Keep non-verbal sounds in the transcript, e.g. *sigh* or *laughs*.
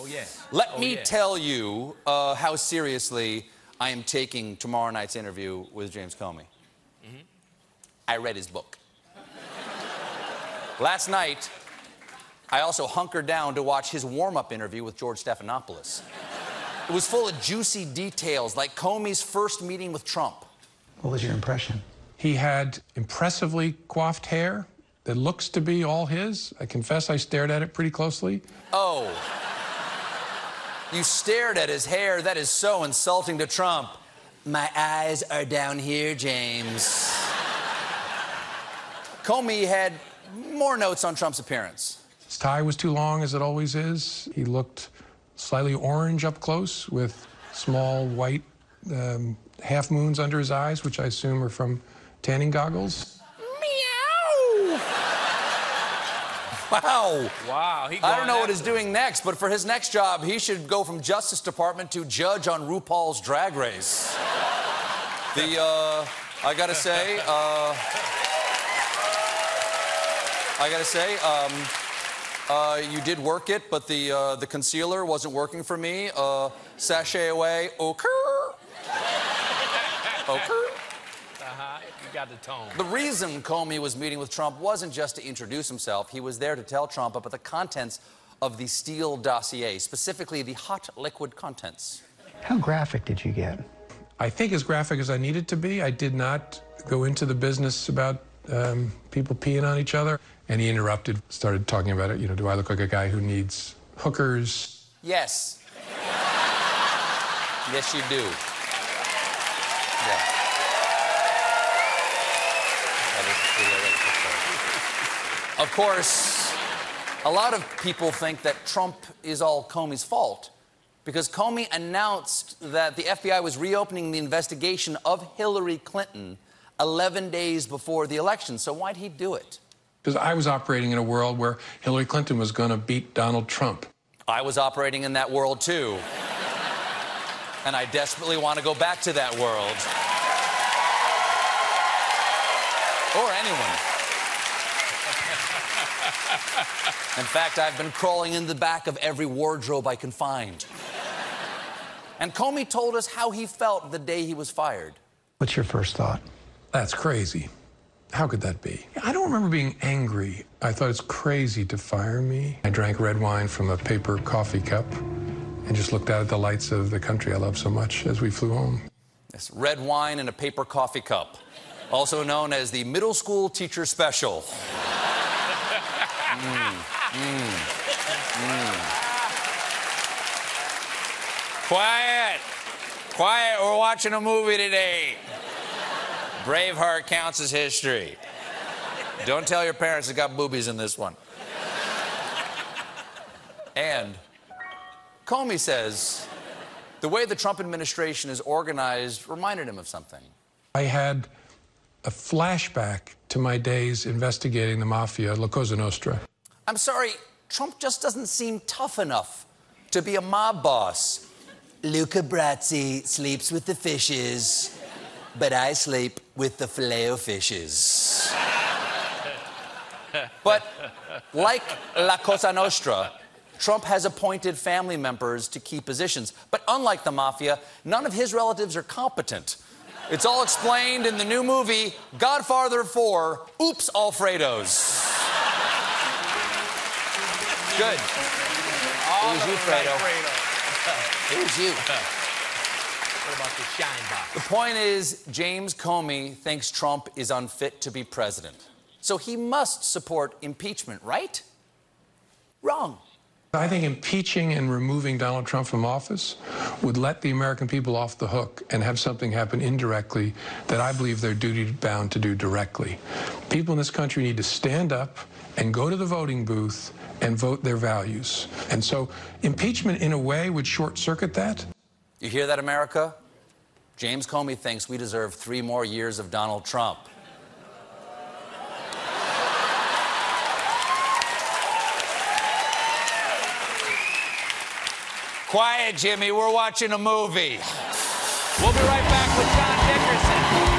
Oh, yeah. Let oh, me yeah. tell you uh, how seriously I am taking tomorrow night's interview with James Comey. Mm-hmm. I read his book. Last night, I also hunkered down to watch his warm up interview with George Stephanopoulos. It was full of juicy details, like Comey's first meeting with Trump. What was your impression? He had impressively coiffed hair that looks to be all his. I confess I stared at it pretty closely. Oh. You stared at his hair. That is so insulting to Trump. My eyes are down here, James. Comey had more notes on Trump's appearance. His tie was too long, as it always is. He looked slightly orange up close with small white um, half moons under his eyes, which I assume are from tanning goggles. Wow. Wow. I don't know what he's doing next, but for his next job, he should go from Justice Department to judge on RuPaul's Drag Race. The, uh, I gotta say, uh, I gotta say, um, uh, you did work it, but the, uh, the concealer wasn't working for me. Uh, sashay away, okay. *laughs* Okay. Got the tone. The reason Comey was meeting with Trump wasn't just to introduce himself. He was there to tell Trump about the contents of the Steele dossier, specifically the hot liquid contents. How graphic did you get? I think as graphic as I needed to be. I did not go into the business about um, people peeing on each other. And he interrupted, started talking about it. You know, do I look like a guy who needs hookers? Yes. *laughs* yes, you do. Yeah. Of course, a lot of people think that Trump is all Comey's fault because Comey announced that the FBI was reopening the investigation of Hillary Clinton 11 days before the election. So why'd he do it? Because I was operating in a world where Hillary Clinton was going to beat Donald Trump. I was operating in that world too. And I desperately want to go back to that world. Or anyone. In fact, I've been crawling in the back of every wardrobe I can find. And Comey told us how he felt the day he was fired. What's your first thought? That's crazy. How could that be? I don't remember being angry. I thought it's crazy to fire me. I drank red wine from a paper coffee cup and just looked out at the lights of the country I love so much as we flew home. This red wine in a paper coffee cup, also known as the middle school teacher special. Mm, *laughs* mm. Quiet! Quiet, we're watching a movie today. Braveheart counts as history. Don't tell your parents it got boobies in this one. And Comey says the way the Trump administration is organized reminded him of something. I had a flashback to my days investigating the mafia, La Cosa Nostra. I'm sorry, Trump just doesn't seem tough enough to be a mob boss. Luca Brasi sleeps with the fishes, but I sleep with the filet fishes. but like La Cosa Nostra, Trump has appointed family members to key positions. But unlike the mafia, none of his relatives are competent. It's all explained in the new movie, Godfather 4 Oops, All Fredos. Good. All It was you, Fredo. Fredo. It was you. What about the shine box? The point is, James Comey thinks Trump is unfit to be president. So he must support impeachment, right? Wrong. I think impeaching and removing Donald Trump from office would let the American people off the hook and have something happen indirectly that I believe they're duty bound to do directly. People in this country need to stand up and go to the voting booth and vote their values. And so impeachment, in a way, would short circuit that. You hear that, America? James Comey thinks we deserve three more years of Donald Trump. Quiet, Jimmy. We're watching a movie. We'll be right back with John Dickerson.